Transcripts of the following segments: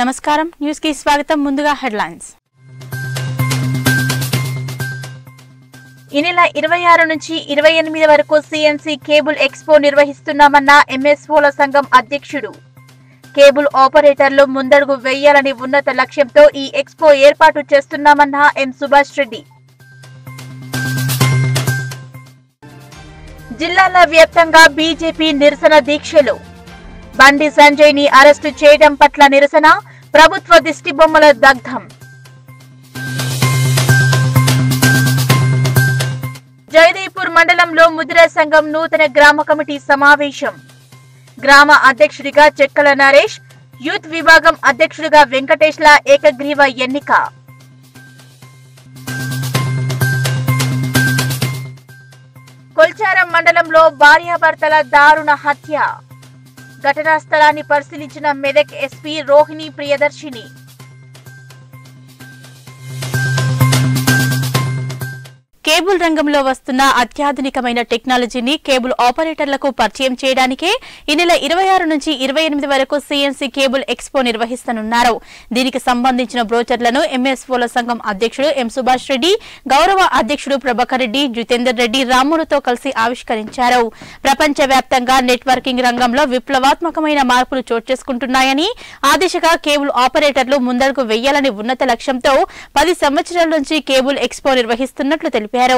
నమస్కారం. న్యూస్కి స్వాగతం. ముందుగా హెడ్లైన్స్. ఈ నెల ఇరవై ఆరు నుంచి ఇరవై ఎనిమిది వరకు సిఎన్సి కేబుల్ ఎక్స్పో నిర్వహిస్తున్నామన్న ఎంఎస్ఓల సంఘం అధ్యక్షుడు. కేబుల్ ఆపరేటర్లు ముందడుగు వేయాలని ఉన్నత లక్ష్యంతో ఈ ఎక్స్పో ఏర్పాటు చేస్తున్నామన్న ఎం సుభాష్ రెడ్డి. జిల్లాల వ్యాప్తంగా బీజేపీ నిరసన దీక్షలు. బండి సంజయ్ని అరెస్టు చేయడం పట్ల నిరసన ప్రభుత్వ దిష్టిబొమ్మల దగ్ధం. జయదేపూర్ మండలంలో ముదిరా సంఘం నూతన గ్రామ కమిటీ సమావేశం. గ్రామ అధ్యక్షుడిగా చెక్కల నరేష్ యూత్ విభాగం అధ్యక్షుడిగా వెంకటేష్ల ఏకగ్రీవ ఎన్నిక. కొల్చారం మండలంలో భార్యాభర్తల దారుణ హత్య. ఘటనా స్థలాన్ని పరిశీలించిన మెదక్ ఎస్పీ రోహిణి ప్రియదర్శిని. కేబుల్ రంగంలో వస్తున్న అత్యాధునికమైన టెక్నాలజీని కేబుల్ ఆపరేటర్లకు పరిచయం చేయడానికే ఈ నెల ఇరవై ఆరు నుంచి ఇరవై ఎనిమిది వరకు సీఎన్సీ కేబుల్ ఎక్స్పో నిర్వహిస్తనున్నారు. దీనికి సంబంధించిన బ్రోచర్లను ఎంఎస్ఓల సంఘం అధ్యక్షుడు ఎం సుభాష్ రెడ్డి గౌరవ అధ్యక్షుడు ప్రభాకర్ రెడ్డి జితేందర్ రెడ్డి రాములతో కలిసి ఆవిష్కరించారు. ప్రపంచ వ్యాప్తంగా నెట్వర్కింగ్ రంగంలో విప్లవాత్మకమైన మార్పులు చోటు చేసుకుంటున్నాయని ఆ దిశగా కేబుల్ ఆపరేటర్లు ముందడుగు వెయ్యాలని ఉన్నత లక్ష్యంతో పది సంవత్సరాల నుంచి కేబుల్ ఎక్స్పో నిర్వహిస్తున్నట్లు తెలిపారు.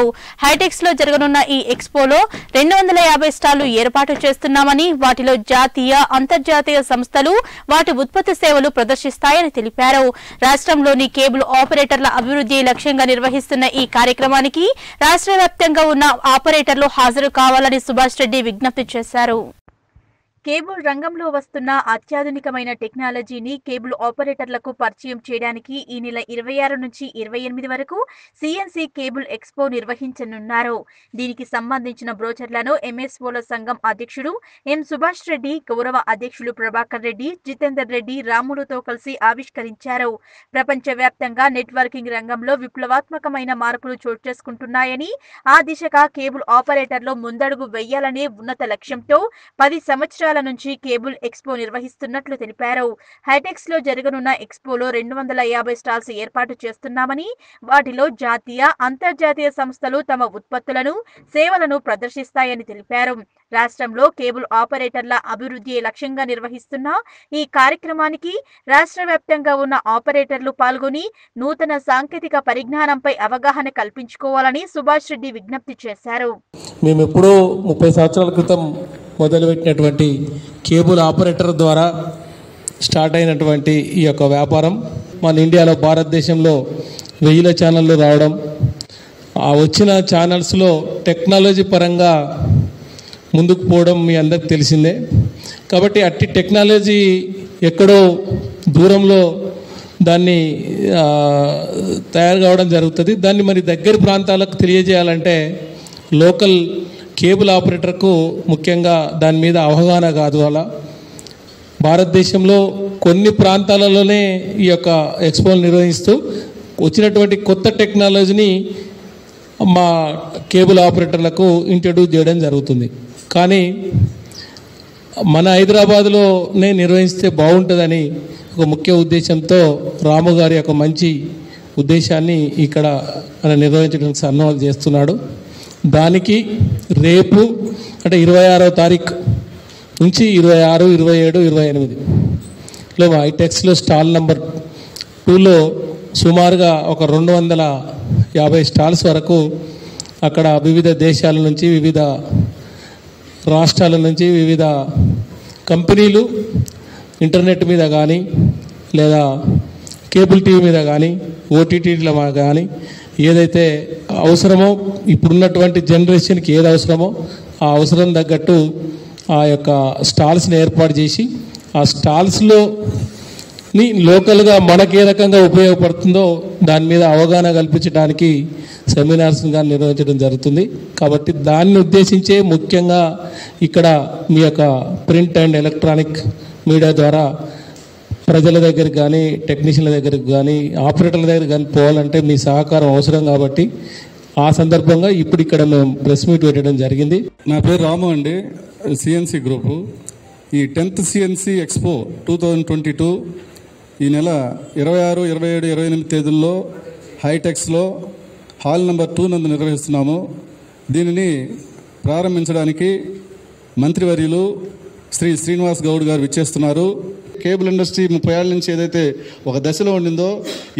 హైటెక్స్లో జరగనున్న ఈ ఎక్స్పోలో రెండు వందల యాభై స్టాళ్ళు ఏర్పాటు చేస్తున్నామని వాటిలో జాతీయ అంతర్జాతీయ సంస్థలు వాటి ఉత్పత్తి సేవలు ప్రదర్శిస్తాయని తెలిపారు. రాష్ట్రంలోని కేబుల్ ఆపరేటర్ల అభివృద్ధి లక్ష్యంగా నిర్వహిస్తున్న ఈ కార్యక్రమానికి రాష్ట్ర ఉన్న ఆపరేటర్లు హాజరు కావాలని సుభాష్ రెడ్డి విజ్ఞప్తి చేశారు. కేబుల్ రంగంలో వస్తున్న అత్యాధునికమైన టెక్నాలజీని కేబుల్ ఆపరేటర్లకు పరిచయం చేయడానికి ఈ నెల ఇరవై ఆరు నుంచి ఇరవై ఎనిమిది వరకు సిఎన్సి కేబుల్ ఎక్స్పో నిర్వహించనున్నారు. దీనికి సంబంధించిన బ్రోచర్లను ఎంఎస్ఓల సంఘం అధ్యక్షుడు ఎం సుభాష్ రెడ్డి గౌరవ అధ్యక్షులు ప్రభాకర్ రెడ్డి జితేందర్ రెడ్డి రాములుతో కలిసి ఆవిష్కరించారు. ప్రపంచవ్యాప్తంగా నెట్వర్కింగ్ రంగంలో విప్లవాత్మకమైన మార్పులు చోటు చేసుకుంటున్నాయని ఆ దిశగా కేబుల్ ఆపరేటర్లు ముందడుగు వేయాలనే ఉన్నత లక్ష్యంతో పది సంవత్సరాల నుంచి కేబుల్ ఎక్స్పో నిర్వహిస్తున్నట్లు తెలిపారు. హైటెక్స్లో జరగనున్న ఎక్స్పోలో రెండు వందల యాభై స్టాల్స్ ఏర్పాటు చేస్తున్నామని వాటిలో జాతీయ అంతర్జాతీయ సంస్థలు తమ ఉత్పత్తులను సేవలను ప్రదర్శిస్తాయని తెలిపారు. రాష్ట్రంలో కేబుల్ ఆపరేటర్ల అభివృద్ధి లక్ష్యంగా నిర్వహిస్తున్న ఈ కార్యక్రమానికి రాష్ట్ర వ్యాప్తంగా ఉన్న ఆపరేటర్లు పాల్గొని నూతన సాంకేతిక పరిజ్ఞానంపై అవగాహన కల్పించుకోవాలని సుభాష్ రెడ్డి విజ్ఞప్తి చేశారు. మేము ఎప్పుడో ముప్పై సంవత్సరాల క్రితం మొదలుపెట్టినటువంటి కేబుల్ ఆపరేటర్ ద్వారా స్టార్ట్ అయినటువంటి ఈ యొక్క వ్యాపారం. మన ఇండియాలో భారతదేశంలో వెయ్యిల ఛానళ్ళు రావడం ఆ వచ్చిన ఛానల్స్లో టెక్నాలజీ పరంగా ముందుకు పోవడం మీ అందరికి తెలిసిందే. కాబట్టి అట్టి టెక్నాలజీ ఎక్కడో దూరంలో దాన్ని తయారు కావడం జరుగుతుంది. దాన్ని మరి దగ్గర ప్రాంతాలకు తెలియజేయాలంటే లోకల్ కేబుల్ ఆపరేటర్కు ముఖ్యంగా దాని మీద అవగాహన కాదు అలా. భారతదేశంలో కొన్ని ప్రాంతాలలోనే ఈ యొక్క ఎక్స్పోలు నిర్వహిస్తూ వచ్చినటువంటి కొత్త టెక్నాలజీని మా కేబుల్ ఆపరేటర్లకు ఇంట్రడ్యూస్ చేయడం జరుగుతుంది. కానీ మన హైదరాబాద్లోనే నిర్వహిస్తే బాగుంటుందని ఒక ముఖ్య ఉద్దేశంతో రాము గారి యొక్క మంచి ఉద్దేశాన్ని ఇక్కడ నిర్వహించడానికి సన్నాహాలు చేస్తున్నాడు. దానికి రేపు అంటే ఇరవై ఆరో తారీఖు నుంచి ఇరవై ఆరు ఇరవై ఏడు ఇరవై ఎనిమిది. లో హైటెక్స్లో స్టాల్ నెంబర్ టూలో సుమారుగా ఒక రెండు వందల యాభై స్టాల్స్ వరకు అక్కడ వివిధ దేశాల నుంచి వివిధ రాష్ట్రాల నుంచి వివిధ కంపెనీలు ఇంటర్నెట్ మీద కానీ లేదా కేబుల్ టీవీ మీద కానీ ఓటీటీల మీద కానీ ఏదైతే అవసరమో ఇప్పుడున్నటువంటి జనరేషన్కి ఏది అవసరమో ఆ అవసరం తగ్గట్టు ఆ యొక్క స్టాల్స్ని ఏర్పాటు చేసి ఆ స్టాల్స్లో ని లోకల్గా మనకి ఏ రకంగా ఉపయోగపడుతుందో దాని మీద అవగాహన కల్పించడానికి సెమినార్స్ని కానీ నిర్వహించడం జరుగుతుంది. కాబట్టి దాన్ని ఉద్దేశించే ముఖ్యంగా ఇక్కడ మీ యొక్క ప్రింట్ అండ్ ఎలక్ట్రానిక్ మీడియా ద్వారా ప్రజల దగ్గరికి కానీ టెక్నీషియన్ల దగ్గరికి కానీ ఆపరేటర్ల దగ్గరికి కానీ పోవాలంటే మీ సహకారం అవసరం కాబట్టి ఆ సందర్భంగా ఇప్పుడు ఇక్కడ మేము ప్రెస్ మీట్ పెట్టడం జరిగింది. నా పేరు రాము అండి. సిఎన్సి గ్రూపు ఈ tenth CNC expo two thousand twenty two ఈ నెల ఇరవై ఆరు ఇరవై ఏడు ఇరవై ఎనిమిది తేదీల్లో హైటెక్స్లో హాల్ నెంబర్ టూ నందు నిర్వహిస్తున్నాము. దీనిని ప్రారంభించడానికి మంత్రివర్యులు శ్రీ శ్రీనివాస్ గౌడ్ గారు విచ్చేస్తున్నారు. కేబుల్ ఇండస్ట్రీ ముప్పై ఏళ్ళ నుంచి ఏదైతే ఒక దశలో ఉండిందో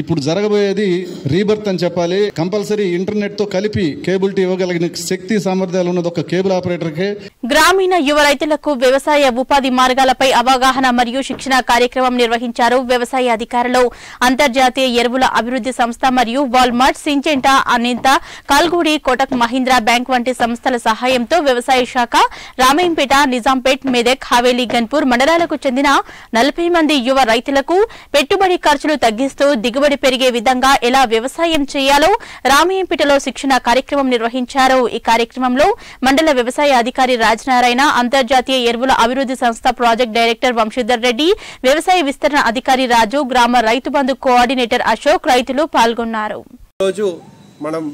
ఇప్పుడు జరగబోయేది రీబర్త్ అని చెప్పాలి. కంపల్సరీ ఇంటర్నెట్తో కలిపి కేబుల్ టీ ఇవ్వగలిగిన శక్తి సామర్థ్యాలు ఉన్నది ఒక కేబుల్ ఆపరేటర్కే. గ్రామీణ యువ రైతులకు వ్యవసాయ ఉపాధి మార్గాలపై అవగాహన మరియు శిక్షణ కార్యక్రమం నిర్వహించారు వ్యవసాయ అధికారులు. అంతర్జాతీయ ఎరువుల అభివృద్ధి సంస్థ మరియు వాల్మార్ట్ సింజెంటా అనింత కాల్గూడి కోటక్ మహీంద్రా బ్యాంక్ వంటి సంస్థల సహాయంతో వ్యవసాయ శాఖ రామేంపేట నిజాంపేట్ మెదక్ హవేలీ గన్పూర్ మండలాలకు చెందిన నలభై మంది యువ రైతులకు పెట్టుబడి ఖర్చులు తగ్గిస్తూ దిగుబడి పెరిగే విధంగా ఎలా వ్యవసాయం చేయాలో రామయ్యంపేటలో శిక్షణ కార్యక్రమం నిర్వహించారు. ఈ కార్యక్రమంలో మండల వ్యవసాయ అధికారి రాజనారాయణ అంతర్జాతీయ ఎరువుల అభివృద్ధి సంస్థ ప్రాజెక్ట్ డైరెక్టర్ వంశీధర్ రెడ్డి వ్యవసాయ విస్తరణ అధికారి రాజు గ్రామ రైతు బంధు కోఆర్డినేటర్ అశోక్ రైతులు పాల్గొన్నారు. రోజు మనం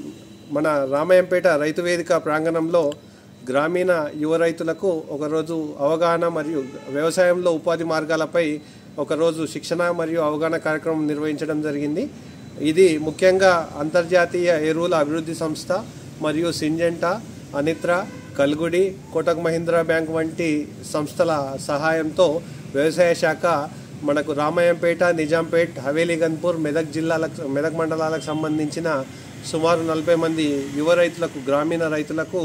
మన రామాయంపేట రైతు వేదిక ప్రాంగణంలో గ్రామీణ యువ రైతులకు ఒకరోజు అవగాహన మరియు వ్యవసాయంలో ఉపాధి మార్గాలపై ఒకరోజు శిక్షణ మరియు అవగాహన కార్యక్రమం నిర్వహించడం జరిగింది. ఇది ముఖ్యంగా అంతర్జాతీయ ఎరువుల అభివృద్ధి సంస్థ మరియు సింజెంటా అనిత్ర కల్గుడి కోటక్ మహీంద్రా బ్యాంక్ వంటి సంస్థల సహాయంతో వ్యవసాయ శాఖ మనకు రామాయంపేట నిజాంపేట్ హవేలీ గన్పూర్ మెదక్ జిల్లాలకు మెదక్ మండలాలకు సంబంధించిన సుమారు నలభై మంది యువ రైతులకు గ్రామీణ రైతులకు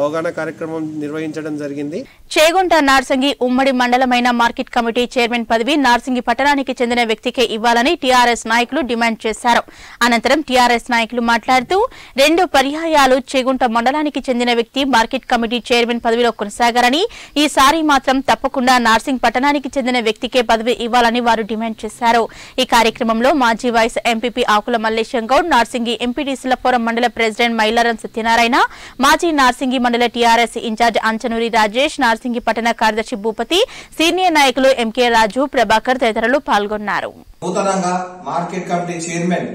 అవగాహన కార్యక్రమం నిర్వహించడం జరిగింది. చేగుంట నార్సింగి ఉమ్మడి మండలమైన మార్కెట్ కమిటీ చైర్మన్ పదవి నార్సింగి పట్టణానికి చెందిన వ్యక్తికే ఇవ్వాలని టీఆర్ఎస్ నాయకులు డిమాండ్ చేశారు. అనంతరం టీఆర్ఎస్ నాయకులు మాట్లాడుతూ రెండు పర్యాయాలు చేగుంట మండలానికి చెందిన వ్యక్తి మార్కెట్ కమిటీ చైర్మన్ పదవిలో కొనసాగారని ఈసారి మాత్రం తప్పకుండా నార్సింగ్ పట్టణానికి చెందిన వ్యక్తికే పదవి ఇవ్వాలని వారు డిమాండ్ చేశారు. ఈ కార్యక్రమంలో మాజీ vice MPP Akula Mallesham Goud Narsingi MPT Silapuram మండల ప్రెసిడెంట్ మైలారం సత్యనారాయణ మాజీ నార్సింగి మండల టీఆర్ఎస్ ఇన్ఛార్జ్ అంచనూరి రాజేష్ నార్సింగి పట్టణ కార్యదర్శి భూపతి సీనియర్ నాయకులు ఎంకే రాజు ప్రభాకర్ తదితరులు పాల్గొన్నారు. నూతనంగా మార్కెట్ కమిటీ చైర్మన్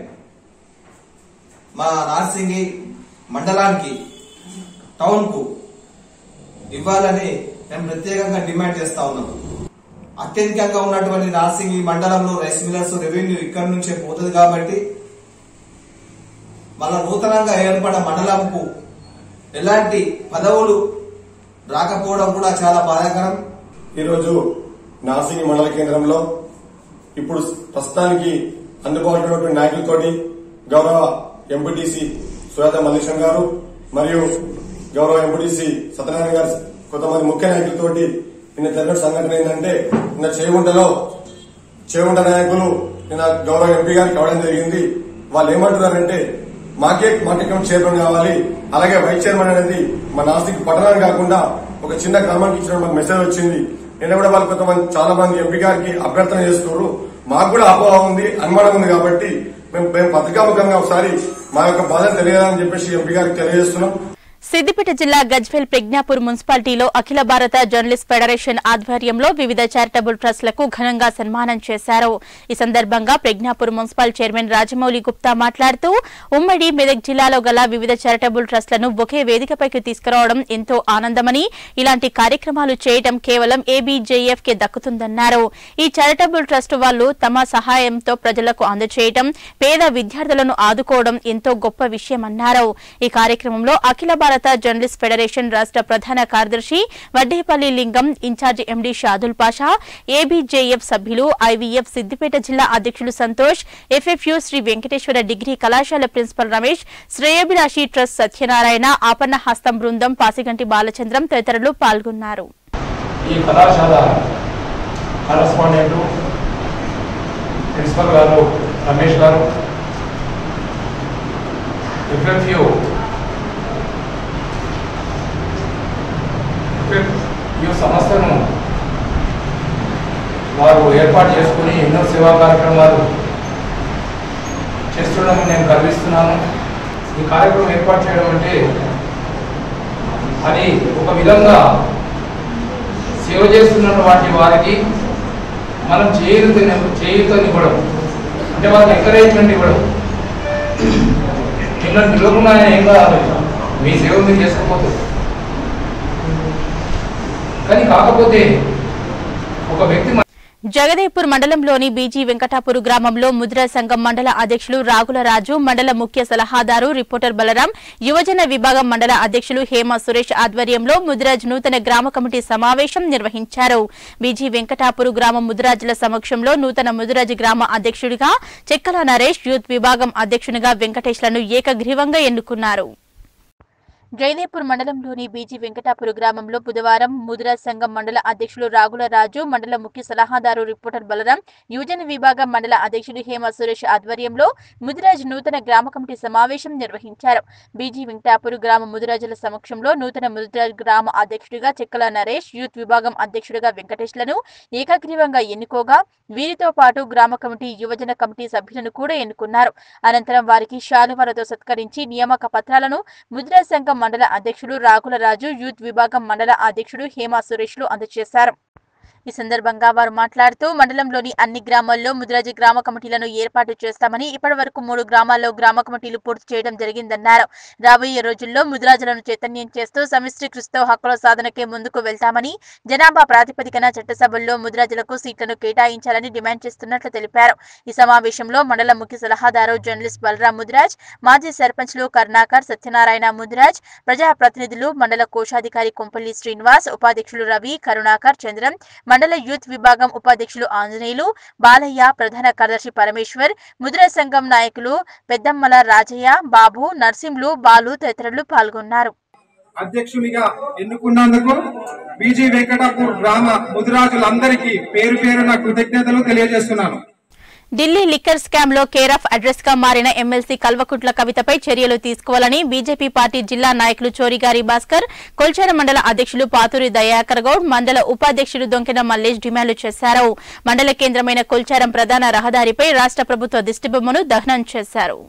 మా నార్సింగి మండలానికి టౌన్కు ఇవ్వాలని మేము ప్రత్యేకంగా డిమాండ్ చేస్తా ఉన్నాం. అత్యధికంగా ఉన్నటువంటి నార్సింగి మండలంలో రైస్ మిల్లర్స్ రెవెన్యూ ఇక్కడి నుంచే పోతుంది కాబట్టి మన నూతనంగా ఏర్పడ మండలంకు ఎలాంటి పదవులు రాకపోవడం కూడా చాలా బాధాకరం. ఈరోజు నార్సింగి మండల కేంద్రంలో ఇప్పుడు ప్రస్తుతానికి అందుబాటులో ఉన్నటువంటి నాయకులతోటి గౌరవ ఎంపీటీసీ సుజాత మల్లేశం గారు మరియు గౌరవ ఎంపీటీసీ సత్యనారాయణ గారు కొంతమంది ముఖ్య నాయకులతోటి నిన్న జరిగిన సంఘటన ఏంటంటే నిన్న చేగుంటలో చేగుంట నాయకులు నిన్న గౌరవ ఎంపీ గారికి కావడం జరిగింది. వాళ్ళు ఏమంటున్నారంటే మాకే మార్కెట్ కమిటీ చైర్మన్ కావాలి. అలాగే వైస్ చైర్మన్ అనేది మన నాస్తికి పట్టణానికి కాకుండా ఒక చిన్న గ్రామానికి ఇచ్చిన మాకు మెసేజ్ వచ్చింది. నిన్న కూడా వాళ్ళు కొంతమంది చాలా మంది ఎంపీ గారికి అభ్యర్థన చేస్తున్నారు. మాకు కూడా అపోహ ఉంది అనుమానం ఉంది కాబట్టి మేము పత్రికాముఖంగా ఒకసారి మా యొక్క బాధ తెలియాలని చెప్పేసి ఎంపీ గారికి తెలియజేస్తున్నాం. సిద్దిపేట జిల్లా గజ్వేల్ ప్రజ్ఞాపూర్ మున్సిపాలిటీలో అఖిల భారత జర్నలిస్ట్ ఫెడరేషన్ ఆధ్వర్యంలో వివిధ చారిటబుల్ ట్రస్టులకు ఘనంగా సన్మానం చేశారు. ఈ సందర్భంగా ప్రజ్ఞాపూర్ మున్సిపల్ చైర్మన్ రాజమౌళి గుప్తా మాట్లాడుతూ ఉమ్మడి మెదక్ జిల్లాలో గల వివిధ చారిటబుల్ ట్రస్టులను ఒకే వేదికపైకి తీసుకురావడం ఎంతో ఆనందమని ఇలాంటి కార్యక్రమాలు చేయడం కేవలం ఏబీజేఎఫ్ కే దక్కుతుందన్నారు. ఈ చారిటబుల్ ట్రస్ట్ వాళ్ళు తమ సహాయంతో ప్రజలకు అందజేయడం పేద విద్యార్థులను ఆదుకోవడం ఎంతో గొప్ప విషయమన్నారు. ఈ కార్యక్రమంలో అఖిల భారత జర్నలిస్ట్ ఫెడరేషన్ రాష్ట్ర ప్రధాన కార్యదర్శి Vaddepalli Lingam incharge MD Shadul Pasha ABJF సభ్యులు ఐవీఎఫ్ సిద్దిపేట జిల్లా అధ్యక్షులు సంతోష్ ఎఫ్ఎఫ్యు శ్రీ వెంకటేశ్వర డిగ్రీ కళాశాల ప్రిన్సిపల్ రమేష్ శ్రేయభిలాషి ట్రస్ట్ సత్యనారాయణ ఆపన్న హస్తం బృందం పాసిగంటి బాలచంద్రం తదితరులు పాల్గొన్నారు. ఈ కళాశాల కరస్పాండెంట్ ప్రిన్సిపల్ గారు రమేష్ గారు ఈ సంస్థను వారు ఏర్పాటు చేసుకుని ఎన్నో సేవా కార్యక్రమాలు చేస్తుండడం నేను గర్విస్తున్నాను. ఈ కార్యక్రమం ఏర్పాటు చేయడం అంటే అది ఒక విధంగా సేవ చేస్తున్న వాటి వారికి మనం చేయూత ఇవ్వడం అంటే వాళ్ళకి ఎంకరేజ్మెంట్ ఇవ్వడం. ఇలాంటి పిలవకుండా ఏం కాదు. మీ సేవ మీరు చేసుకోకపోతుంది కానీ కాకపోతే ఒక వ్యక్తి జగదేపూర్ మండలంలోని బీజీ వెంకటాపూర్ గ్రామంలో ముద్రా సంఘం మండల అధ్యక్షులు రాగుల రాజు మండల ముఖ్య సలహాదారు రిపోర్టర్ బలరాం యువజన విభాగం మండల అధ్యక్షులు హేమ సురేష్ ఆధ్వర్యంలో ముద్రాజ్ నూతన గ్రామ కమిటీ సమావేశం నిర్వహించారు. బీజీ వెంకటాపూర్ గ్రామ ముద్రాజుల సమక్షంలో నూతన ముద్రాజ్ గ్రామ అధ్యక్షుడిగా చెక్కల నరేష్ యూత్ విభాగం అధ్యక్షునిగా వెంకటేష్లను ఏకగ్రీవంగా ఎన్నుకున్నారు. జైదేపూర్ మండలంలోని బీజీ వెంకటాపుర గ్రామంలో బుధవారం ముద్రా సంఘం మండల అధ్యక్షులు రాగుల రాజు మండల ముఖ్య సలహాదారు రిపోర్టర్ బలరాం యువజన విభాగం మండల అధ్యక్షుడు హేమ సురేష్ ఆధ్వర్యంలో ముదిరాజ్ నూతన గ్రామ కమిటీ సమావేశం నిర్వహించారు. బీజీ వెంకటాపుర గ్రామ ముదిరాజుల సమక్షంలో నూతన ముదిరాజ్ గ్రామ అధ్యక్షుడిగా చెక్కల నరేష్ యూత్ విభాగం అధ్యక్షుడిగా వెంకటేష్లను ఏకగ్రీవంగా ఎన్నుకోగా వీరితో పాటు గ్రామ కమిటీ యువజన కమిటీ సభ్యులను కూడా ఎన్నుకున్నారు. అనంతరం వారికి శాలువాలతో సత్కరించి నియామక పత్రాలను ముద్రా సంఘం మండల అధ్యక్షుడు రాకుల రాజు యూత్ విభాగం మండల అధ్యక్షుడు హేమా సురేష్లు అందజేశారు. ఈ సందర్భంగా వారు మాట్లాడుతూ మండలంలోని అన్ని గ్రామాల్లో ముద్రాజీ గ్రామ కమిటీలను ఏర్పాటు చేస్తామని ఇప్పటి వరకు మూడు గ్రామాల్లో గ్రామ కమిటీలు పూర్తి చేయడం జరిగిందన్నారు. రాబోయే రోజుల్లో ముద్రాజులను చైతన్యం చేస్తూ సమిష్టి క్రిస్తవ హక్కుల సాధనకే ముందుకు వెళ్తామని జనాభా ప్రాతిపదికన చట్టసభల్లో ముద్రాజులకు సీట్లను కేటాయించాలని డిమాండ్ చేస్తున్నట్లు తెలిపారు. ఈ సమావేశంలో మండల ముఖ్య సలహాదారు జర్నలిస్ట్ బలరాం ముద్రాజ్ మాజీ సర్పంచ్లు కరుణాకర్ సత్యనారాయణ ముద్రాజ్ ప్రజాప్రతినిధులు మండల కోశాధికారి కొంపల్లి శ్రీనివాస్ ఉపాధ్యక్షులు రవి కరుణాకర్ చంద్రం మండల యూత్ విభాగం ఉపాధ్యక్షులు ఆంజనేయులు బాలయ్య ప్రధాన కార్యదర్శి పరమేశ్వర్ ముద్ర సంఘం నాయకులు పెద్దమ్మల రాజయ్య బాబు నర్సింహులు బాలు తదితరులు పాల్గొన్నారు. అధ్యక్షునిగా ఎన్నుకున్నందుకు బీజీ వెంకటాపూర్ గ్రామ ముదిరాజులందరికీ పేరు పేరున కృతజ్ఞతలు తెలియజేస్తున్నాను. ఢిల్లీ లిక్కర్ స్కామ్లో కేర్ ఆఫ్ అడ్రస్గా మారిన ఎమ్మెల్సీ కల్వకుట్ల కవితపై చర్యలు తీసుకోవాలని బీజేపీ పార్టీ జిల్లా నాయకులు చోరిగారి భాస్కర్ కొల్చార మండల అధ్యక్షులు పాతూరి దయాకర్ గౌడ్ మండల ఉపాధ్యక్షులు దొంకెన మల్లేష్ డిమాండ్లు చేశారు. మండల కేంద్రమైన కొల్చారం ప్రధాన రహదారిపై రాష్ట్ర ప్రభుత్వ దిష్టిబొమ్మను దహనం చేశారు.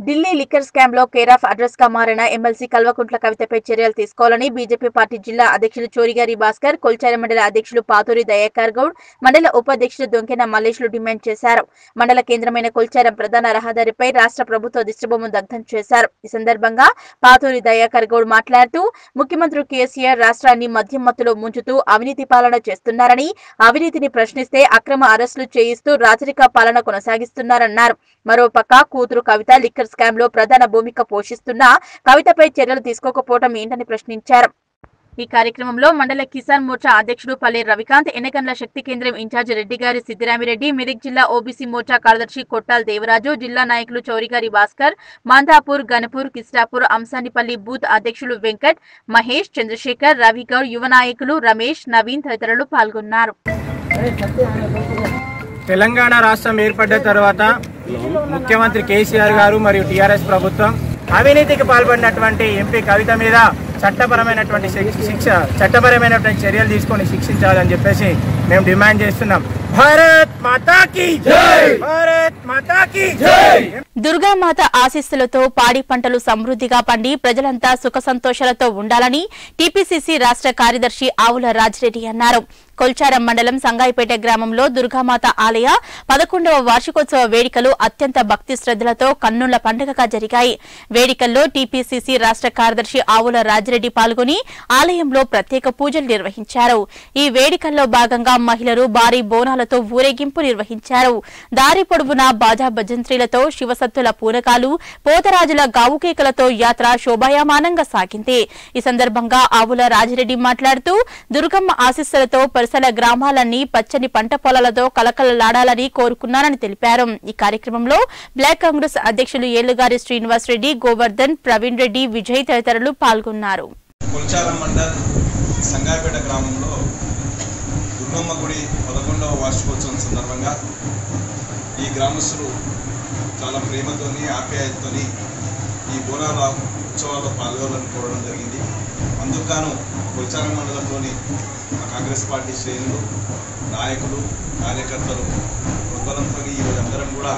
ఢిల్లీ లిక్కర్ స్కామ్లో కేర్ ఆఫ్ అడ్రస్గా మారిన ఎమ్మెల్సీ కల్వకుంట్ల కవితపై చర్యలు తీసుకోవాలని బీజేపీ పార్టీ జిల్లా అధ్యక్షులు చోరిగారి భాస్కర్ కొల్చారి మండల అధ్యక్షులు పాతూరి దయాకర్ గౌడ్ మండల ఉపాధ్యక్షులు దొంకెన మల్లేష్లు డిమాండ్ చేశారు. మండల కేంద్రమైన కొల్చారం ప్రధాన రహదారిపై రాష్ట్ర ప్రభుత్వ దిష్టిబొమ్మ దగ్ధం చేశారు. ఈ సందర్భంగా పాతూరి దయాకర్ గౌడ్ మాట్లాడుతూ ముఖ్యమంత్రి కేసీఆర్ రాష్ట్రాన్ని మద్యం మత్తులో ముంచుతూ అవినీతి పాలన చేస్తున్నారని అవినీతిని ప్రశ్నిస్తే అక్రమ అరెస్టులు చేయిస్తూ రాచరిక పాలన కొనసాగిస్తున్నారన్నారు. మరోపక్క కూతురు కవిత లిక్కర్ స్కామ్లో ప్రధాన భూమిక పోషిస్తున్న కవితపై చర్యలు తీసుకోకపోవడం ఏంటని ప్రశ్నించారు. ఈ కార్యక్రమంలో మండల కిసాన్ మోర్చా అధ్యక్షుడు పల్లె రవికాంత్ ఎన్నికల శక్తి కేంద్రం ఇన్ఛార్జ్ రెడ్డిగారి సిద్దిరామిరెడ్డి మెదక్ జిల్లా ఓబీసీ మోర్చా కార్యదర్శి కొట్టాల దేవరాజు జిల్లా నాయకులు చౌరిగారి భాస్కర్ మాంధాపూర్ గణపూర్ కిస్టాపూర్ అంసానిపల్లి బూత్ అధ్యక్షులు వెంకట్ మహేష్ చంద్రశేఖర్ రవిగౌడ్ యువ నాయకులు రమేష్ నవీన్ తదితరులు పాల్గొన్నారు. తెలంగాణ రాష్ట్రం ఏర్పడ్డ తర్వాత ముఖ్యమంత్రి కేసీఆర్ గారు మరియు టీఆర్ఎస్ ప్రభుత్వం అవినీతికి పాల్పడినటువంటి ఎంపీ కవిత మీద చట్టపరమైనటువంటి శిక్ష- చట్టపరమైనటువంటి చర్యలు తీసుకొని శిక్షించాలని చెప్పేసి మేము డిమాండ్ చేస్తున్నాం. భారత్ మాతాకి భారత్ మాతాకి దుర్గామాత ఆశీస్సులతో పాడి పంటలు సమృద్ధిగా పండి ప్రజలంతా సుఖ సంతోషాలతో ఉండాలని టీపీసీసీ రాష్ట్ర కార్యదర్శి ఆవుల రాజిరెడ్డి అన్నారు. కొల్చారం మండలం సంగాయిపేట గ్రామంలో దుర్గామాత ఆలయ పదకొండవ వార్షికోత్సవ వేడుకలు అత్యంత భక్తి శ్రద్దలతో కన్నుల పండుగగా జరిగాయి. వేడుకల్లో టీపీసీసీ రాష్ట్ర కార్యదర్శి ఆవుల రాజ రెడ్డి పాల్గొని ఆలయంలో ప్రత్యేక పూజలు నిర్వహించారు. ఈ వేడుకల్లో భాగంగా మహిళలు భారీ బోనాలతో ఊరేగింపు నిర్వహించారు. దారి పొడవునా బాజా భజంత్రీలతో శివసత్తుల పూనకాలు పోతరాజుల గావుకేకలతో యాత్ర శోభాయమానంగా సాగింది. ఈ సందర్భంగా ఆవుల రాజిరెడ్డి మాట్లాడుతూ దుర్గమ్మ ఆశీస్సులతో పరిసర గ్రామాలన్నీ పచ్చని పంట పొలాలతో కలకలలాడాలని కోరుకున్నారని తెలిపారు. ఈ కార్యక్రమంలో బ్లాక్ కాంగ్రెస్ అధ్యక్షులు ఏళ్ళుగారి శ్రీనివాస్ రెడ్డి గోవర్ధన్ ప్రవీణ్ రెడ్డి విజయ్ తదితరులు పాల్గొన్నారు. కొల్చారం మండల్ సంగాయపేట గ్రామంలో దుర్గమ్మ గుడి పదకొండవ వార్షికోత్సవం సందర్భంగా ఈ గ్రామస్తులు చాలా ప్రేమతోని ఆప్యాయతతోని ఈ బోనాల ఉత్సవాల్లో పాల్గొనాలని కోరడం జరిగింది. అందుకు గాను మండలంలోని మా కాంగ్రెస్ పార్టీ శ్రేణులు నాయకులు కార్యకర్తలు ఉద్బలంతో ఈరోజు అందరం కూడా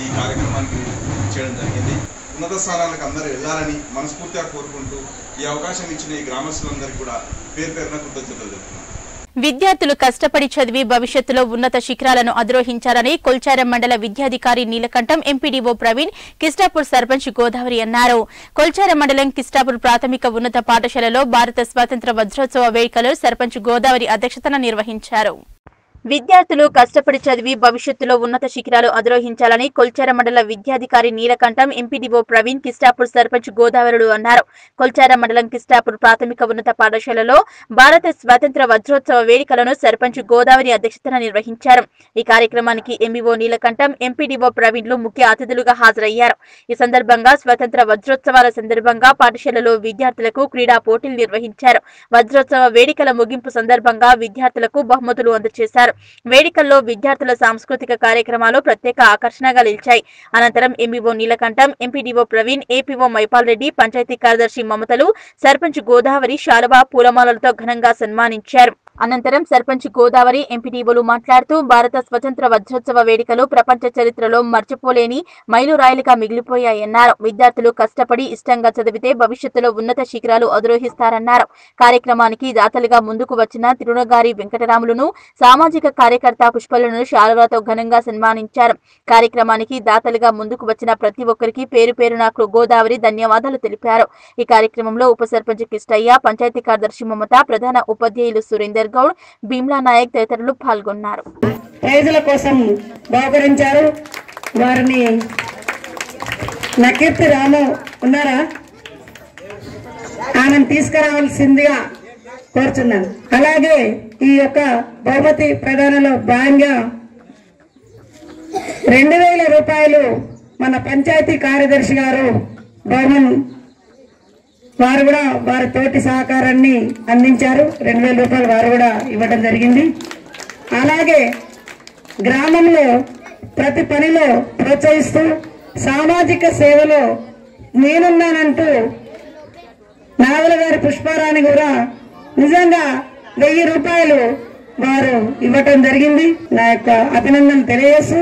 ఈ కార్యక్రమానికి చేయడం జరిగింది. ఉన్నత స్థానాలకు అందరూ వెళ్ళాలని మనస్ఫూర్తిగా కోరుకుంటూ ఈ అవకాశం ఇచ్చిన ఈ గ్రామస్తులందరికీ కూడా పేరు పేరున కృతజ్ఞతలు విద్యార్థులు కష్టపడి చదివి భవిష్యత్తులో ఉన్నత శిఖరాలను అధిరోహించాలని కొల్చారం మండల విద్యాధికారి నీలకంఠం ఎంపీడీఓ ప్రవీణ్ కిస్టాపూర్ సర్పంచ్ గోదావరి అన్నారు. కొల్చారం మండలం కిస్టాపూర్ ప్రాథమిక ఉన్నత పాఠశాలలో భారత స్వాతంత్ర వజ్రోత్సవ వేడుకలు సర్పంచ్ గోదావరి అధ్యక్షతన నిర్వహించారు. విద్యార్థులు కష్టపడి చదివి భవిష్యత్తులో ఉన్నత శిఖరాలు అధిరోహించాలని కొల్చార మండల విద్యాధికారి నీలకంఠం ఎంపీడీఓ ప్రవీణ్ కిస్టాపూర్ సర్పంచ్ గోదావరుడు అన్నారు. కొల్చార మండలం కిస్టాపూర్ ప్రాథమిక ఉన్నత పాఠశాలలో భారత స్వాతంత్ర వజ్రోత్సవ వేడుకలను సర్పంచ్ గోదావరి అధ్యక్షతన నిర్వహించారు. ఈ కార్యక్రమానికి ఎంఈఓ నీలకంఠం ఎంపీడీఓ ప్రవీణ్లు ముఖ్య అతిథులుగా హాజరయ్యారు. ఈ సందర్భంగా స్వాతంత్ర వజ్రోత్సవాల సందర్భంగా పాఠశాలలో విద్యార్థులకు క్రీడా పోటీలు నిర్వహించారు. వజ్రోత్సవ వేడుకల ముగింపు సందర్భంగా విద్యార్థులకు బహుమతులు అందజేశారు. వేడుకల్లో విద్యార్థుల సాంస్కృతిక కార్యక్రమాలు ప్రత్యేక ఆకర్షణగా నిలిచాయి. అనంతరం MBO Neelakantham MPDO Praveen APO Maipal Reddy panchayat కార్యదర్శి మమతలు సర్పంచ్ గోదావరి శాలువా పూలమాలలతో ఘనంగా సన్మానించారు. అనంతరం సర్పంచ్ గోదావరి ఎంపీడీఓలు మాట్లాడుతూ భారత స్వతంత్ర వజ్రోత్సవ వేడుకలు ప్రపంచ చరిత్రలో మర్చిపోలేని మైలురాయిలుగా మిగిలిపోయాయన్నారు. విద్యార్థులు కష్టపడి ఇష్టంగా చదివితే భవిష్యత్తులో ఉన్నత శిఖరాలు అధిరోహిస్తారన్నారు కార్యక్రమానికి దాతలుగా ముందుకు వచ్చిన తిరునగారి వెంకటరాములను సామాజిక కార్యకర్త పుష్పలను శాలువాతో ఘనంగా సన్మానించారు. కార్యక్రమానికి దాతలుగా ముందుకు వచ్చిన ప్రతి ఒక్కరికి పేరు పేరున గోదావరి ధన్యవాదాలు తెలిపారు. ఈ కార్యక్రమంలో ఉప సర్పంచ్ కిష్టయ్య పంచాయతీ కార్యదర్శి మమత ప్రధాన ఉపాధ్యాయులు సురేందర్ గౌడ్ భీమ్లా నాయక్ తదితరులు పాల్గొన్నారు. ప్రైజుల కోసం బహుకరించారు వారిని నకీర్తి రాము ఉన్నారా? ఆమెను తీసుకురావాల్సిందిగా కోరుచున్నాను. అలాగే ఈ యొక్క బహుమతి ప్రధానలో భాగంగా రెండు వేల రూపాయలు మన పంచాయతీ కార్యదర్శి గారు బహుమన్ వారు కూడా వారి తోటి సహకారాన్ని అందించారు. రెండు వేల రూపాయలు వారు కూడా ఇవ్వడం జరిగింది. అలాగే గ్రామంలో ప్రతి పనిలో ప్రోత్సహిస్తూ సామాజిక సేవలో నేనున్నానంటూ నావల గారి పుష్పారాణి కూడా నిజంగా వెయ్యి రూపాయలు వారు ఇవ్వటం జరిగింది. నా యొక్క అభినందన తెలియజేస్తూ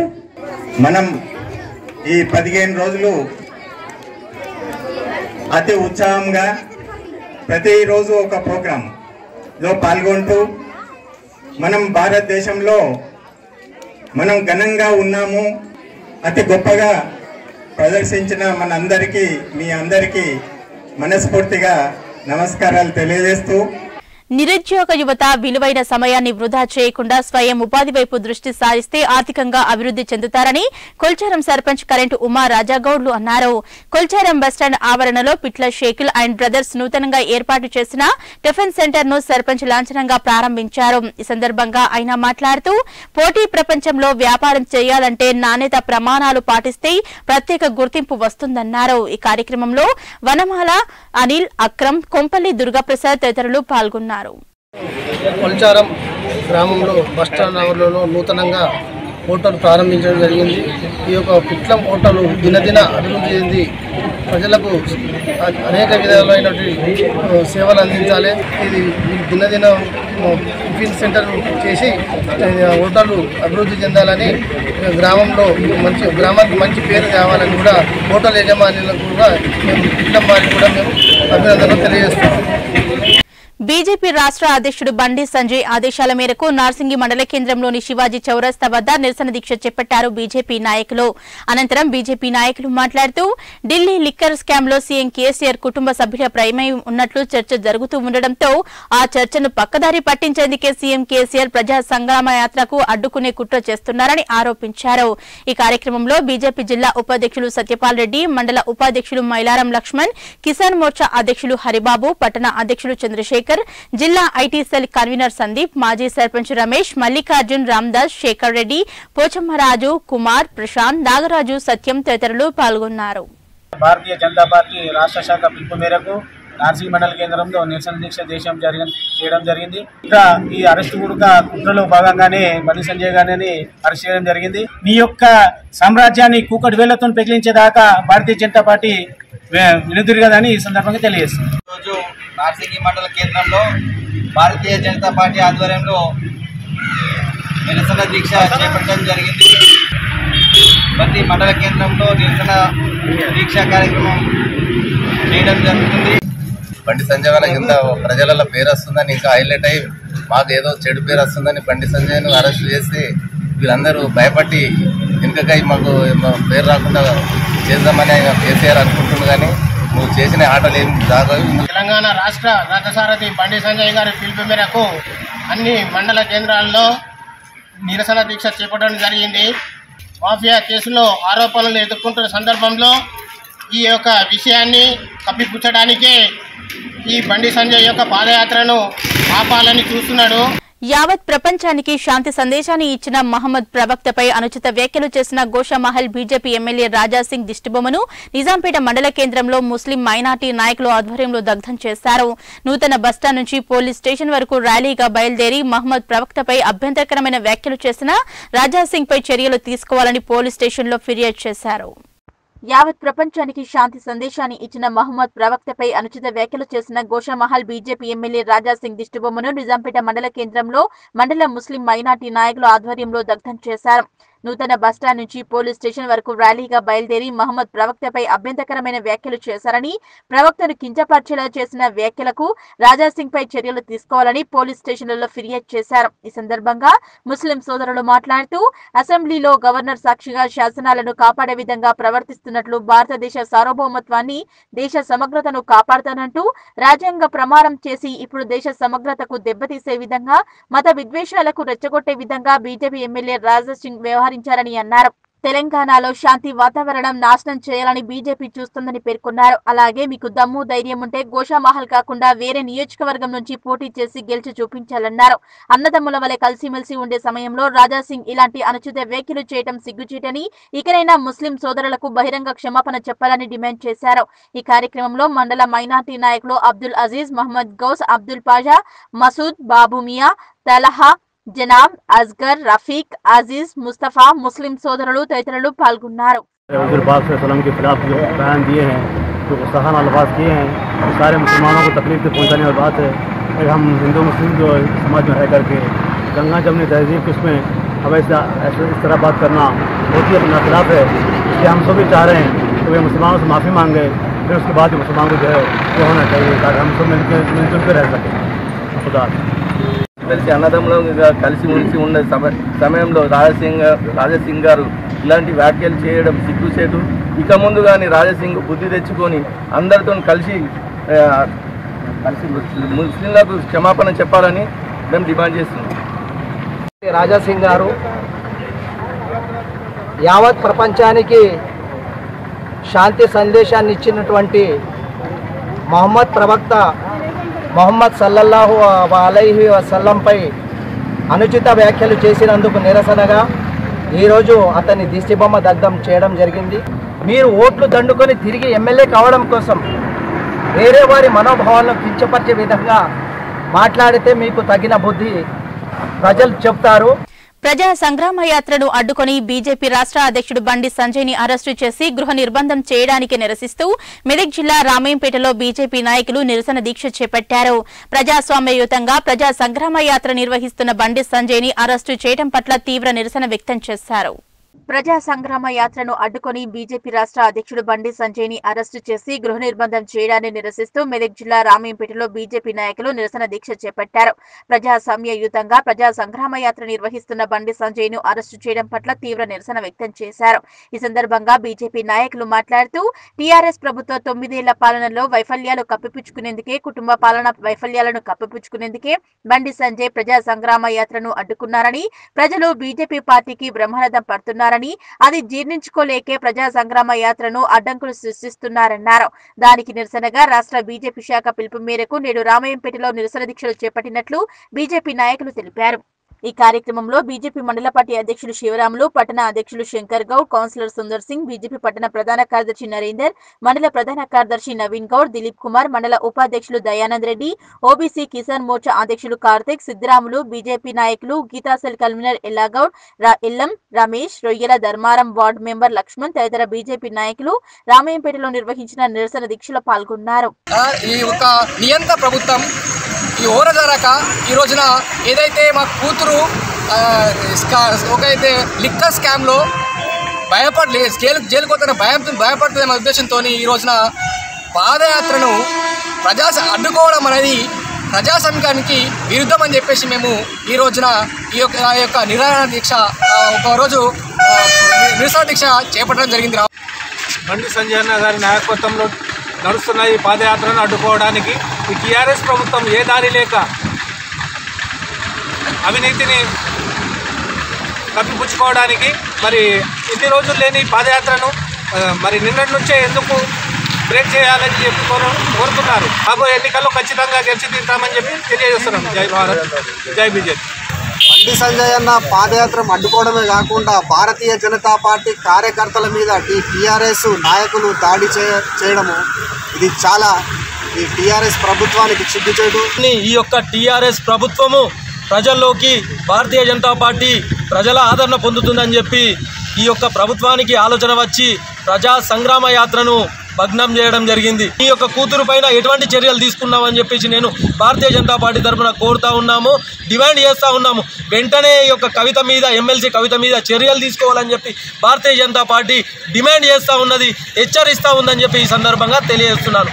మనం ఈ పదిహేను రోజులు అతి ఉత్సాహంగా ప్రతిరోజు ఒక ప్రోగ్రాంలో పాల్గొంటూ మనం భారతదేశంలో మనం ఘనంగా ఉన్నాము అతి గొప్పగా ప్రదర్శించిన మనందరికీ మీ అందరికీ మనస్ఫూర్తిగా నమస్కారాలు తెలియజేస్తూ నిరుద్యోగ యువత విలువైన సమయాన్ని వృధా చేయకుండా స్వయం ఉపాధి వైపు దృష్టి సారిస్తే ఆర్థికంగా అభివృద్ది చెందుతారని కొల్చారం సర్పంచ్ కరెంటు ఉమా రాజాగౌడ్లు అన్నారు. కొల్చారం బస్టాండ్ ఆవరణలో పిట్ల షేకిల్ అండ్ బ్రదర్స్ నూతనంగా ఏర్పాటు చేసిన టిఫిన్ సెంటర్ను సర్పంచ్ లాంఛనంగా ప్రారంభించారు. ఈ సందర్భంగా ఆయన మాట్లాడుతూ పోటీ ప్రపంచంలో వ్యాపారం చేయాలంటే నాణ్యత ప్రమాణాలు పాటిస్తే ప్రత్యేక గుర్తింపు వస్తుందన్నారు. ఈ కార్యక్రమంలో వనమాల అనిల్ అక్రమ్ కొంపల్లి దుర్గాప్రసాద్ తదితరులు పాల్గొన్నారు. కొల్చారం గ్రామంలో బస్టాండ్ ఆవరణలో నూతనంగా హోటల్ ప్రారంభించడం జరిగింది. ఈ యొక్క పిట్లం హోటల్ దినదిన అభివృద్ధి చెంది ప్రజలకు అ- అనేక విధాలైనటువంటి సేవలు అందించాలి. ఇది దినదిన టిఫిన్ సెంటర్ చేసి హోటల్ అభివృద్ధి చెందాలని గ్రామంలో మంచి గ్రామానికి మంచి పేరు తేవాలని కూడా హోటల్ యజమానులకు కూడా మేము పిట్లం వారికి కూడా మేము అభినందనలు తెలియజేస్తున్నాం. బీజేపీ రాష్ట్ర అధ్యక్షుడు బండి సంజయ్ ఆదేశాల మేరకు నార్సింగి మండల కేంద్రంలోని శివాజీ చౌరస్తా వద్ద నిరసన దీక్ష చేపట్టారు బీజేపీ నాయకులు. అనంతరం బీజేపీ నాయకులు మాట్లాడుతూ ఢిల్లీ లిక్కర్ స్కామ్లో సీఎం కేసీఆర్ కుటుంబ సభ్యుల ప్రమేయం ఉన్నట్లు చర్చ జరుగుతూ ఉండడంతో ఆ చర్చను పక్కదారి పట్టించేందుకే సీఎం కేసీఆర్ ప్రజా సంగ్రామ యాత్రకు అడ్డుకునే కుట్ర చేస్తున్నారని ఆరోపించారు. ఈ కార్యక్రమంలో బీజేపీ జిల్లా ఉపాధ్యక్షులు సత్యపాల్ రెడ్డి మండల ఉపాధ్యక్షులు మైలారం లక్ష్మణ్ కిసాన్ మోర్చా అధ్యక్షులు హరిబాబు పట్టణ అధ్యక్షులు చంద్రశేఖర్ జిల్లా ఐటీ సెల్ కన్వీనర్ సందీప్ మాజీ సర్పంచ్ రమేష్ మల్లికార్జున్ రామ్దాస్ శేఖర్ రెడ్డి పోచమ్మరాజు కుమార్ ప్రశాంత్ నాగరాజు సత్యం తదితరులు పాల్గొన్నారు. భారతీయ జనతా పార్టీ రాష్ట్ర శాఖ పిలుపు మేరకు నార్సింగ్ మండల కేంద్రంలో నిరసన దీక్ష దేశం జరిగి చేయడం జరిగింది. ఇంకా ఈ అరెస్ట్ కూడా కుట్రలో భాగంగానే బండి సంజయ్ గారిని అరెస్ట్ చేయడం జరిగింది. మీ యొక్క సామ్రాజ్యాన్ని కూకటి వేళ్ళతో పెకిలించేదాకా భారతీయ జనతా పార్టీ వినుదిరగదని ఈ సందర్భంగా తెలియజేస్తుంది. నార్సింగి మండల కేంద్రంలో భారతీయ జనతా పార్టీ ఆధ్వర్యంలో నిరసన దీక్ష చేపట్టడం జరిగింది. ప్రతి మండల కేంద్రంలో నిరసన దీక్ష కార్యక్రమం చేయడం జరుగుతుంది. బండి సంజయ్ కింద ప్రజలలో పేరు వస్తుందని ఇంకా హైలైట్ అయ్యి మాకు ఏదో చెడు పేరు వస్తుందని బండి సంజయ్ను అరెస్ట్ చేసి వీళ్ళందరూ భయపట్టి వెనుకకై మాకు పేరు రాకుండా చేద్దామని ఆయన కేసీఆర్ అనుకుంటున్నాడు కానీ నువ్వు చేసిన ఆటలు ఏం తెలంగాణ రాష్ట్ర రథసారథి బండి సంజయ్ గారి పిలుపు మేరకు అన్ని మండల కేంద్రాల్లో నిరసన దీక్ష చేపట్టడం జరిగింది. మాఫియా కేసులో ఆరోపణలు ఎదుర్కొంటున్న సందర్భంలో ఈ యొక్క విషయాన్ని కప్పిపుచ్చడానికే ఈ బండి సంజయ్ యొక్క పాదయాత్రను ఆపాలని చూస్తున్నాడు. యావత్ ప్రపంచానికి శాంతి సందేశాన్ని ఇచ్చిన మహమ్మద్ ప్రవక్తపై అనుచిత వ్యాఖ్యలు చేసిన గోషామహల్ బీజేపీ ఎమ్మెల్యే రాజాసింగ్ దిష్టిబొమ్మను నిజాంపేట మండల కేంద్రంలో ముస్లిం మైనార్టీ నాయకులు ఆధ్వర్యంలో దగ్ధం చేశారు. నూతన బస్టాండ్ నుంచి పోలీస్ స్టేషన్ వరకు ర్యాలీగా బయలుదేరి మహమ్మద్ ప్రవక్తపై అభ్యంతరకరమైన వ్యాఖ్యలు చేసిన రాజాసింగ్ పై చర్యలు తీసుకోవాలని పోలీస్ స్టేషన్లో ఫిర్యాదు చేశారు. యావత్ ప్రపంచానికి శాంతి సందేశాన్ని ఇచ్చిన మహమ్మద్ ప్రవక్తపై అనుచిత వ్యాఖ్యలు చేసిన గోషామహల్ బీజేపీ ఎమ్మెల్యే రాజాసింగ్ దిష్టిబొమ్మను నిజాంపేట మండల కేంద్రంలో మండల ముస్లిం మైనార్టీ నాయకుల ఆధ్వర్యంలో దగ్ధం చేశారు. నూతన బస్టాండ్ నుంచి పోలీస్ స్టేషన్ వరకు ర్యాలీగా బయలుదేరి మహమ్మద్ ప్రవక్తపై అభ్యంతరకరమైన వ్యాఖ్యలు చేశారని ప్రవక్తను కించపరిచేలా చేసిన వ్యాఖ్యలకు రాజాసింగ్ పై చర్యలు తీసుకోవాలని పోలీస్ స్టేషన్లలో ఫిర్యాదు చేశారు. ఈ సందర్భంగా ముస్లిం సోదరులు మాట్లాడుతూ అసెంబ్లీలో గవర్నర్ సాక్షిగా శాసనాలను కాపాడే విధంగా ప్రవర్తిస్తున్నట్లు భారతదేశ సార్వభౌమత్వాన్ని దేశ సమగ్రతను కాపాడుతానంటూ రాజ్యాంగ ప్రమాణం చేసి ఇప్పుడు దేశ సమగ్రతకు దెబ్బతీసే విధంగా మత విద్వేషాలకు రెచ్చగొట్టే విధంగా బీజేపీ ఎమ్మెల్యే రాజాసింగ్ వ్యవహరించారని అన్నారు. తెలంగాణలో శాంతి వాతావరణం నాశనం చేయాలని బీజేపీ చూస్తుందని పేర్కొన్నారు. అలాగే మీకు దమ్ము ధైర్యం ఉంటే గోషామహల్ కాకుండా వేరే నియోజకవర్గం నుంచి పోటీ చేసి గెలిచి చూపించాలన్నారు. అన్నదమ్ముల వలె కలిసిమెలిసి ఉండే సమయంలో రాజాసింగ్ ఇలాంటి అనుచిత వ్యాఖ్యలు చేయడం సిగ్గుచేటని ఇకనైనా ముస్లిం సోదరులకు బహిరంగ క్షమాపణ చెప్పాలని డిమాండ్ చేశారు. ఈ కార్యక్రమంలో మండల మైనార్టీ నాయకులు అబ్దుల్ అజీజ్ మహమ్మద్ గౌస్ అబ్దుల్ పాజా మసూద్ బాబుమియా తలహా జనాబ్ అస్గర్ రఫీక్ అజీజ్ ముస్తఫా ముస్లిం సోదరులు తదితరులు పాల్గొన్నారు हजूर पाक वसल्लम के खिलाफ जो बयान दिए हैं जो सहान अल्फाज किए हैं वो सारे मुसलमानों को तकलीफ से पहुंचाने वाली बात है एक हम हिंदू मुस्लिम जो समाज में रह करके गंगा जमनी तहजीब के उसमें अब ऐसा ऐसे इस तरह बात करना बहुत ही अपना खिलाफ है इसलिए हम सब भी चाह रहे हैं कि वे मुसलमानों से माफ़ी मांगे फिर उसके बाद ही मुसलमान को जो है वो होना चाहिए ताकि हम सब मिलकर मिलजुल कर रह सकें खुदा కలిసి అన్నదమ్ములుగా కలిసి ఉంచి ఉండే సమయంలో రాజసింగ్ రాజసింగ్ గారు ఇలాంటి వ్యాఖ్యలు చేయడం సిగ్గుసేటు ఇక ముందు కానీ రాజసింగ్ బుద్ధి తెచ్చుకొని అందరితో కలిసి కలిసి ముస్లింలకు క్షమాపణ చెప్పాలని మేము డిమాండ్ చేస్తున్నాం. రాజాసింగ్ గారు యావత్ ప్రపంచానికి శాంతి సందేశాన్ని ఇచ్చినటువంటి మహమ్మద్ ప్రవక్త మొహమ్మద్ సల్లల్లాహు అలైహి వసల్లంపై అనుచిత వ్యాఖ్యలు చేసినందుకు నిరసనగా ఈరోజు అతన్ని దిష్టిబొమ్మ దగ్ధం చేయడం జరిగింది. మీరు ఓట్లు దండుకొని తిరిగి ఎమ్మెల్యే కావడం కోసం వేరే వారి మనోభావాలను కించపరిచే విధంగా మాట్లాడితే మీకు తగిన బుద్ధి ప్రజలు చెప్తారు. ప్రజా సంగ్రామ యాత్రను అడ్డుకొని బీజేపీ రాష్ట్ర అధ్యక్షుడు బండి సంజయ్ని అరెస్టు చేసి గృహ నిర్బంధం చేయడానికి నిరసిస్తూ మెదక్ జిల్లా రామేంపేటలో బీజేపీ నాయకులు నిరసన దీక్ష చేపట్టారు. ప్రజాస్వామ్యయుతంగా ప్రజా సంగ్రామ యాత్ర నిర్వహిస్తున్న బండి సంజయ్ని అరెస్టు చేయడం పట్ల తీవ్ర నిరసన వ్యక్తం చేశారు. ప్రజా సంగ్రామ యాత్రను అడ్డుకొని బీజేపీ రాష్ట్ర అధ్యక్షుడు బండి సంజయ్ని అరెస్టు చేసి గృహ నిర్బంధం చేయడాన్ని నిరసిస్తూ మెదక్ జిల్లా రామేంపేటలో బీజేపీ నాయకులు నిరసన దీక్ష చేపట్టారు. ప్రజాస్వామ్యయుతంగా ప్రజా సంగ్రామ యాత్ర నిర్వహిస్తున్న బండి సంజయ్ను అరెస్టు చేయడం పట్ల తీవ్ర నిరసన వ్యక్తం చేశారు. ఈ సందర్భంగా బీజేపీ నాయకులు మాట్లాడుతూ టీఆర్ఎస్ ప్రభుత్వ తొమ్మిదేళ్ళ పాలనలో వైఫల్యాలు కప్పిపుచ్చుకునేందుకే కుటుంబ పాలన వైఫల్యాలను కప్పిపుచ్చుకునేందుకే బండి సంజయ్ ప్రజా సంగ్రామ యాత్రను అడ్డుకున్నారని ప్రజలు బీజేపీ పార్టీకి బ్రహ్మరథం పడుతున్నారని అది జీర్ణించుకోలేకే ప్రజా సంగ్రామ యాత్రను అడ్డంకులు సృష్టిస్తున్నారన్నారు. దానికి నిరసనగా రాష్ట్ర బీజేపీ శాఖ పిలుపు మేరకు నేడు రామయ్యంపేటలో నిరసన దీక్షలు చేపట్టినట్లు బీజేపీ నాయకులు తెలిపారు. ఈ కార్యక్రమంలో బీజేపీ మండల పార్టీ అధ్యక్షులు శివరాములు పట్టణ అధ్యక్షులు శంకర్ గౌడ్ కౌన్సిలర్ సుందర్ సింగ్ బీజేపీ పట్టణ ప్రధాన కార్యదర్శి నరేందర్ మండల ప్రధాన కార్యదర్శి నవీన్ గౌడ్ దిలీప్ కుమార్ మండల ఉపాధ్యక్షులు దయానంద్ రెడ్డి ఓబీసీ కిసాన్ మోర్చా అధ్యక్షులు కార్తిక్ సిద్దిరాములు బీజేపీ నాయకులు గీతాసెల్ కన్వీనర్ ఎల్లాగౌడ్ ఎల్లం రమేష్ రొయ్యల ధర్మారం వార్డు మెంబర్ లక్ష్మణ్ తదితర బీజేపీ నాయకులు రామయ్యంపేటలో నిర్వహించిన నిరసన దీక్షలో పాల్గొన్నారు. ఈ ఒక ప్రభుత్వం ఈ ఓరజారాక ఈ రోజున ఏదైతే మా కూతురు ఒకైతే ఒక అయితే లిక్కర్ స్కామ్లో భయపడలే జైలు జైలుకు భయం భయంతో భయపడుతుందనే ఉద్దేశంతో ఈ రోజున పాదయాత్రను ప్రజా అడ్డుకోవడం అనేది ప్రజాస్వామ్యానికి విరుద్ధం అని చెప్పేసి మేము ఈ రోజున ఈ యొక్క ఆ యొక్క నిరాహార దీక్ష ఒక రోజు నిరసన దీక్ష చేపట్టడం జరిగింది. రావు బండి సంజయ్ అన్న గారి నాయకత్వంలో నడుస్తున్న ఈ పాదయాత్రను అడ్డుకోవడానికి ఈ టీఆర్ఎస్ ప్రభుత్వం ఏ దారి లేక అవినీతిని కప్పిపుచ్చుకోవడానికి మరి ఇన్ని రోజులు లేని పాదయాత్రను మరి నిన్నటి నుంచే ఎందుకు బ్రేక్ చేయాలని చెప్పి కోరు కోరుతున్నారు. మాకు ఎన్నికల్లో ఖచ్చితంగా గెలిచి తీరుతామని చెప్పి తెలియజేస్తున్నాం. జై భారత్ జై బీజేపీ. బండి సంజయ్ అన్న పాదయాత్ర అడ్డుకోవడమే కాకుండా భారతీయ జనతా పార్టీ కార్యకర్తల మీద టీ టీఆర్ఎస్ నాయకులు దాడి చే చేయడము ఇది చాలా ఈ టీఆర్ఎస్ ప్రభుత్వానికి సిగ్గుచేటు ఈ యొక్క టీఆర్ఎస్ ప్రభుత్వము ప్రజల్లోకి భారతీయ జనతా పార్టీ ప్రజల ఆదరణ పొందుతుందని చెప్పి ఈ యొక్క ప్రభుత్వానికి ఆలోచన వచ్చి ప్రజా సంగ్రామ యాత్రను భగ్నం చేయడం జరిగింది. ఈ యొక్క కూతురు పైన ఎటువంటి చర్యలు తీసుకున్నామని చెప్పేసి నేను భారతీయ జనతా పార్టీ తరఫున కోరుతా ఉన్నాము డిమాండ్ చేస్తూ ఉన్నాము. వెంటనే ఈ యొక్క కవిత మీద ఎమ్మెల్సీ కవిత మీద చర్యలు తీసుకోవాలని చెప్పి భారతీయ జనతా పార్టీ డిమాండ్ చేస్తూ ఉన్నది హెచ్చరిస్తూ ఉందని చెప్పి ఈ సందర్భంగా తెలియజేస్తున్నాను.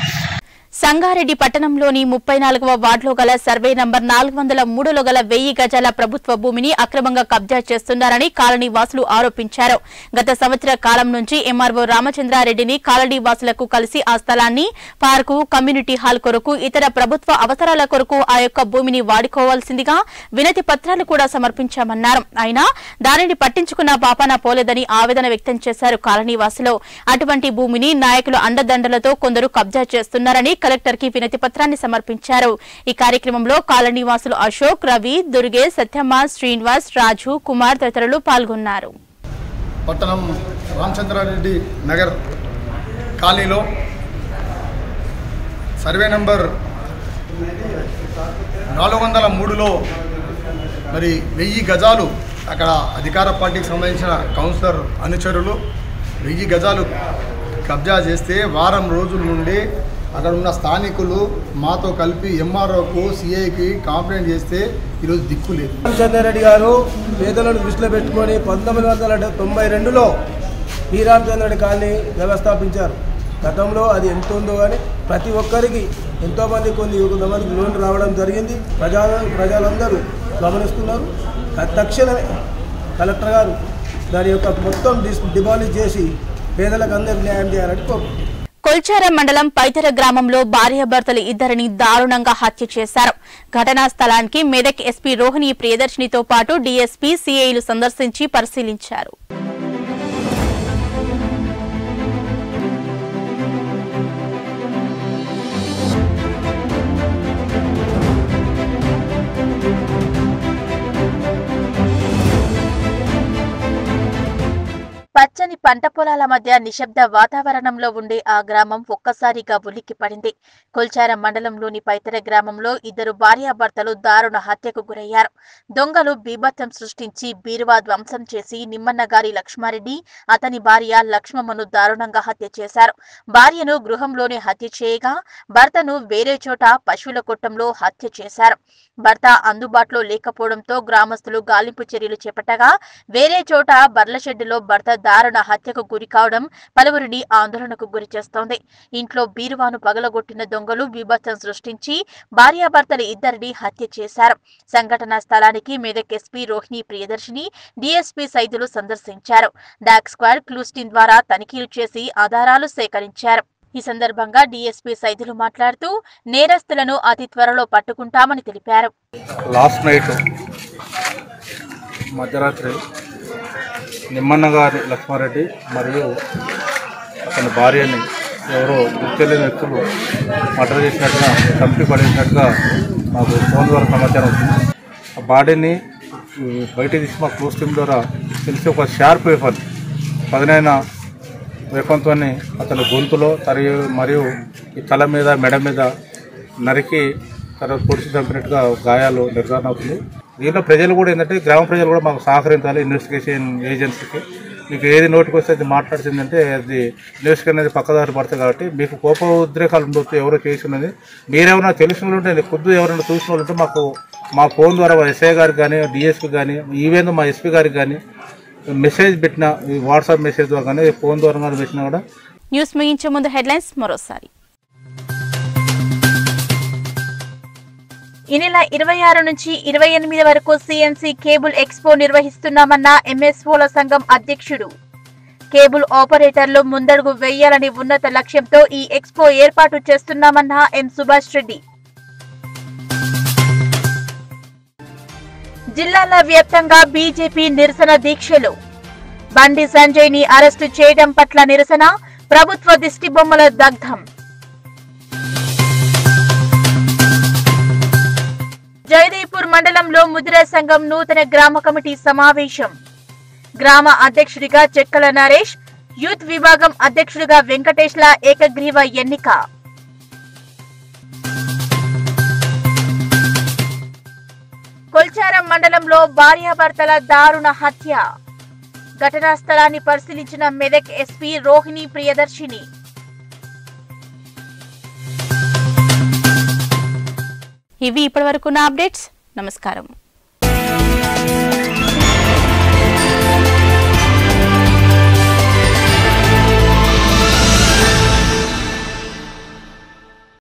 సంగారెడ్డి పట్టణంలోని ముప్పై నాలుగవ వార్డులో గల సర్వే నంబర్ నాలుగు వందల మూడులో గల వెయ్యి గజాల ప్రభుత్వ భూమిని అక్రమంగా కబ్జా చేస్తున్నారని కాలనీ వాసులు ఆరోపించారు. గత సంవత్సర కాలం నుంచి ఎంఆర్ఓ రామచంద్రారెడ్డిని కాలనీ వాసులకు కలిసి ఆ స్థలాన్ని పార్కు కమ్యూనిటీ హాల్ కొరకు ఇతర ప్రభుత్వ అవసరాల కొరకు ఆ యొక్క భూమిని వాడుకోవాల్సిందిగా వినతి పత్రాలు కూడా సమర్పించామన్నారు. అయినా దానిని పట్టించుకున్న పాపాన పోలేదని ఆవేదన వ్యక్తం చేశారు కాలనీ వాసులు. అటువంటి భూమిని నాయకులు అండదండలతో కొందరు కబ్జా చేస్తున్నారని కలెక్టర్కి వినతి పత్రాన్ని సమర్పించారు. ఈ కార్యక్రమంలో కాలనీ వాసులు అశోక్ రవి దుర్గే సత్యమ్మ శ్రీనివాస్ రాజు కుమార్ తదితరులు పాల్గొన్నారు. పట్టణం రామచంద్రారెడ్డి నగర్ కాలనీలో సర్వే నంబర్ నాలుగు వందల మూడులో మరి వెయ్యి గజాలు అక్కడ అధికార పార్టీకి సంబంధించిన కౌన్సిలర్ అనుచరులు వెయ్యి గజాలు కబ్జా చేస్తే వారం రోజుల నుండి అక్కడ ఉన్న స్థానికులు మాతో కలిపి ఎంఆర్ఓకు సిఐకి కంప్లైంట్ చేస్తే ఈరోజు దిక్కు లేదు. రామచంద్రారెడ్డి గారు పేదలను దృష్టిలో పెట్టుకొని పంతొమ్మిది వందల తొంభై రెండులో పి రామచంద్రరెడ్డి కాలనీ వ్యవస్థాపించారు. గతంలో అది ఎంత ఉందో కానీ ప్రతి ఒక్కరికి ఎంతోమంది కొన్ని కొంతమందికి లోన్ రావడం జరిగింది. ప్రజా ప్రజలందరూ గమనిస్తున్నారు. తక్షణమే కలెక్టర్ గారు దాని యొక్క మొత్తం డిస్ డిమాలిష్ చేసి పేదలకు అందరికీ న్యాయం చేయాలని కోరుకుంటున్నారు. కొల్చారం మండలం పైతర గ్రామంలో భార్యాభర్తలు ఇద్దరిని దారుణంగా హత్య చేశారు. ఘటనా స్థలానికి మెదక్ ఎస్పీ రోహిణి ప్రియదర్శినితో పాటు డీఎస్పీ సీఐలు సందర్శించి పరిశీలించారు. పచ్చని పంట పొలాల మధ్య నిశ్శబ్ద వాతావరణంలో ఉండే ఆ గ్రామం ఒక్కసారిగా ఉలిక్కి పడింది. కొల్చారం మండలంలోని పైతర గ్రామంలో ఇద్దరు భార్యాభర్తలు దారుణ హత్యకు గురయ్యారు. దొంగలు బీభత్సం సృష్టించి బీరువా ధ్వంసం చేసి నిమ్మన్నగారి లక్ష్మారెడ్డి అతని భార్య లక్ష్మమ్మను దారుణంగా హత్య చేశారు. భార్యను గృహంలోనే హత్య చేయగా భర్తను వేరే చోట పశువుల కొట్టంలో హత్య చేశారు. భర్త అందుబాటులో లేకపోవడంతో గ్రామస్తులు గాలింపు చర్యలు చేపట్టగా వేరే చోట బర్ల షెడ్డులో భర్త దారుణ హత్యకు గురి కావడం పలువురిని ఆందోళనకు గురి చేస్తోంది. ఇంట్లో బీరువాను పగలగొట్టిన దొంగలు బీభత్సం సృష్టించి భార్యాభర్తలు ఇద్దరిని హత్య చేశారు. సంఘటనా స్థలానికి మెదక్ ఎస్పీ రోహిణి ప్రియదర్శిని డీఎస్పీ సైదులు సందర్శించారు. డాక్ స్క్వాడ్ క్లూస్టిన్ ద్వారా తనిఖీలు చేసి ఆధారాలు సేకరించారు. ఈ సందర్భంగా డీఎస్పీ సైదులు మాట్లాడుతూ నేరస్తులను అతి త్వరలో పట్టుకుంటామని తెలిపారు. లాస్ట్ నైట్ మధ్యరాత్రి నిమ్మన్న గారి లక్ష్మారెడ్డి మరియు అతని భార్యని ఎవరో గుర్తులేని వ్యక్తులు మర్డర్ చేసినట్టుగా చంపి పడేసినట్టుగా మాకు ఫోన్ ద్వారా సమాచారం వచ్చింది. ఆ బాడీని బయట తీసి మా క్లోజ్ టీమ్ ద్వారా తెలిసి ఒక షార్ప్ వేఫన్ పదునైన వేపంతో అతని గొంతులో తరి మరియు ఈ తల మీద మెడ మీద నరికి తర్వాత పొడిచి చంపినట్టుగా గాయాలు నిర్ధారణ అవుతుంది. దీంట్లో ప్రజలు కూడా ఏంటంటే గ్రామ ప్రజలు కూడా మాకు సహకరించాలి ఇన్వెస్టిగేషన్ ఏజెన్సీకి మీకు ఏది నోటికి వస్తే అది మాట్లాడుతుందంటే అది ఇన్వెస్టిగేషన్ అనేది పక్కదారి పడుతుంది కాబట్టి మీకు కోప ఉద్రేకాలు ఉండొచ్చు ఎవరో చేసినది. ఉన్నది మీరేమైనా తెలిసిన ఉంటే ఖుద్దు ఎవరైనా చూసిన ఉంటే మాకు మా ఫోన్ ద్వారా మా ఎస్ఐ గారికి కానీ డిఎస్పీ కానీ ఈవెన్ మా ఎస్పీ గారికి కానీ మెసేజ్ పెట్టిన వాట్సాప్ మెసేజ్ ద్వారా కానీ ఫోన్ ద్వారా కానీ పెట్టినా కూడా న్యూస్ ముగించే ముందు హెడ్లైన్స్ మరోసారి. ఈ నెల ఇరవై ఆరు నుంచి ఇరవై ఎనిమిది వరకు సిఎన్సి కేబుల్ ఎక్స్పో నిర్వహిస్తున్నామన్న ఎంఎస్ఓల సంఘం అధ్యక్షుడు. కేబుల్ ఆపరేటర్లు ముందడుగు వేయాలని ఉన్నత లక్ష్యంతో ఈ ఎక్స్పో ఏర్పాటు చేస్తున్నామన్న ఎం సుభాష్ రెడ్డి. జిల్లాల వ్యాప్తంగా బీజేపీ నిరసన దీక్షలు. బండి సంజయ్ని అరెస్టు చేయడం పట్ల నిరసన ప్రభుత్వ దిష్టిబొమ్మల దగ్ధం. మండలంలో ముదిరా సంఘం నూతన గ్రామ కమిటీ సమావేశం. గ్రామ అధ్యక్షుడిగా చెక్కల నరేష్ యూత్ విభాగం అధ్యక్షుడిగా వెంకటేష్ల ఏకగ్రీవ ఎన్నిక. కొల్చారం మండలంలో భార్యాభర్తల దారుణ హత్య. ఘటనా స్థలాన్ని పరిశీలించిన మెదక్ ఎస్పీ రోహిణి ప్రియదర్శిని. ఇవి ఇప్పటివరకున్న అప్డేట్స్. నమస్కారం.